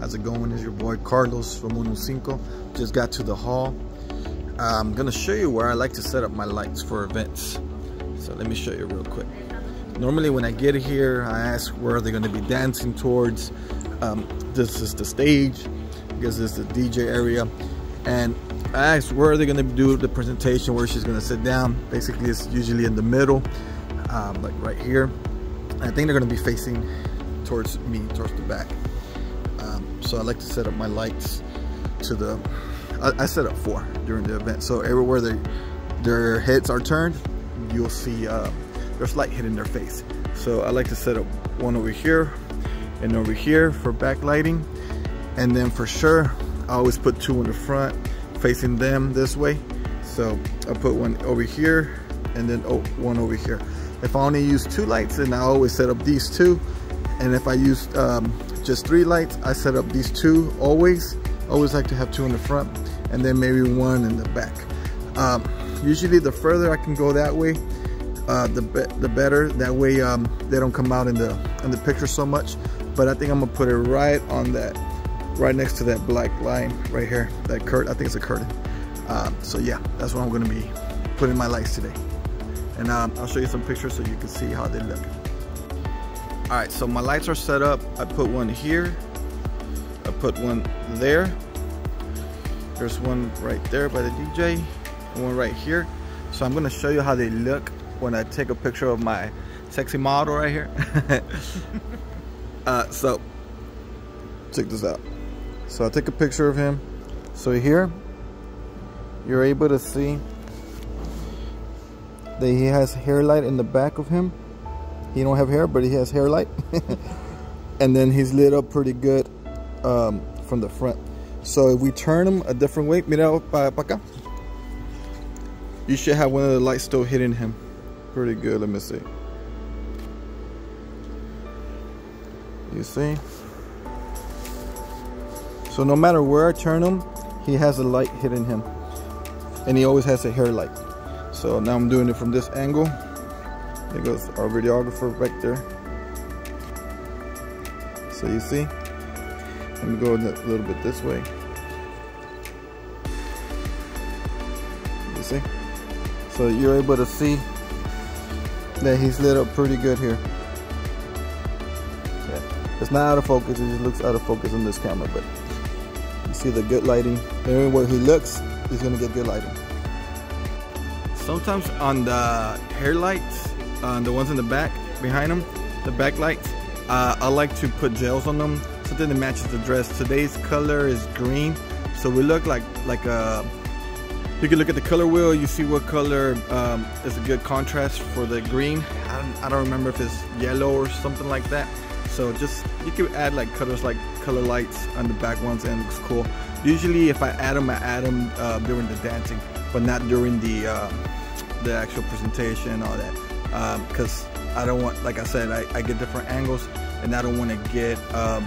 How's it going? Is your boy Carlos from Uno Cinco. Just got to the hall. I'm gonna show you where I like to set up my lights for events. So let me show you real quick. Normally when I get here, I ask where they're gonna be dancing towards. Um, this is the stage, because this is the DJ area. And I asked where they're gonna do the presentation, where she's gonna sit down. Basically, it's usually in the middle, um, like right here. I think they're gonna be facing towards me, towards the back. Um, so I like to set up my lights to the, I, I, set up four during the event. So everywhere they, their heads are turned, you'll see uh, there's light hitting their face. So I like to set up one over here and over here for backlighting. And then for sure, I always put two in the front facing them this way. So I put one over here and then oh, one over here. If I only use two lights, then I always set up these two. And if I use um, just three lights, I set up these two always. Always like to have two in the front and then maybe one in the back. Um, usually the further I can go that way, uh, the, be the better. That way um, they don't come out in the, in the picture so much. But I think I'm gonna put it right on that, right next to that black line right here. That curtain, I think it's a curtain. Um, so yeah, that's what I'm gonna be putting my lights today and um, I'll show you some pictures so you can see how they look. All right, so my lights are set up. I put one here, I put one there. There's one right there by the DJ, one right here. So I'm gonna show you how they look when I take a picture of my sexy model right here. uh, so, check this out. So I take a picture of him. So here, you're able to see that he has hair light in the back of him. He don't have hair, but he has hair light. and then he's lit up pretty good um, from the front. So if we turn him a different way. You should have one of the lights still hitting him. Pretty good, let me see. You see? So no matter where I turn him, he has a light hitting him. And he always has a hair light. So now I'm doing it from this angle. There goes our videographer right there. So you see, let me go a little bit this way. You see? So you're able to see that he's lit up pretty good here. Yeah. It's not out of focus, it just looks out of focus on this camera, but you see the good lighting. Everywhere he looks, he's gonna get good lighting. Sometimes on the hair lights, uh, the ones in the back, behind them, the back lights, uh, I like to put gels on them, something that matches the dress. Today's color is green, so we look like like a. Uh, you can look at the color wheel, you see what color um, is a good contrast for the green. I don't, I don't remember if it's yellow or something like that. So just, you can add like colors like color lights on the back ones and it looks cool. Usually if I add them, I add them uh, during the dancing but not during the uh, the actual presentation and all that because um, I don't want like I said I, I, get different angles and I don't want to get um,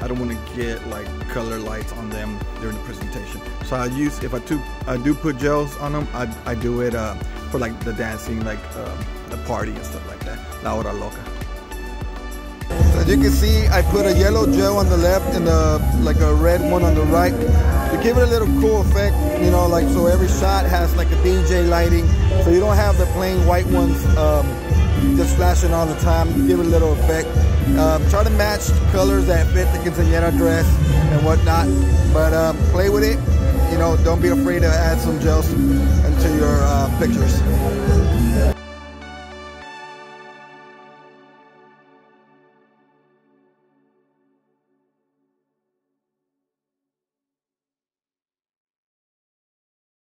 I don't want to get like color lights on them during the presentation. So I use if I do I do put gels on them I, I do it uh, for like the dancing like uh, the party and stuff like that. La Hora Loca as you can see I put a yellow gel on the left and a, like a red one on the right to give it a little cool effect, you know, like so every shot has like a DJ lighting, so you don't have the plain white ones um, just flashing all the time. Give it a little effect. Um, try to match colors that fit the quinceañera dress and whatnot, but um, play with it. You know, don't be afraid to add some gels into your uh, pictures.